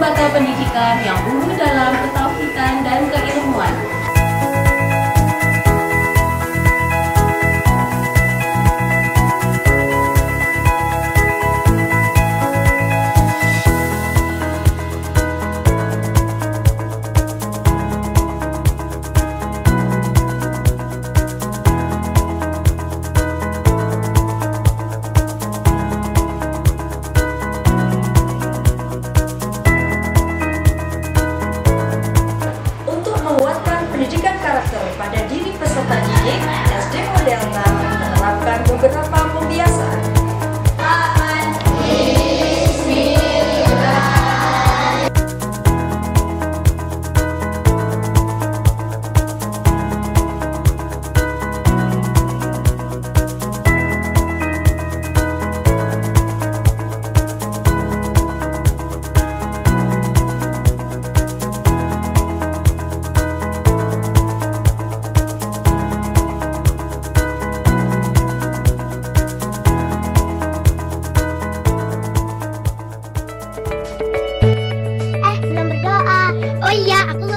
lembaga pendidikan yang unggul dalam ketahuitan dan ke Fernando Oh iya, aku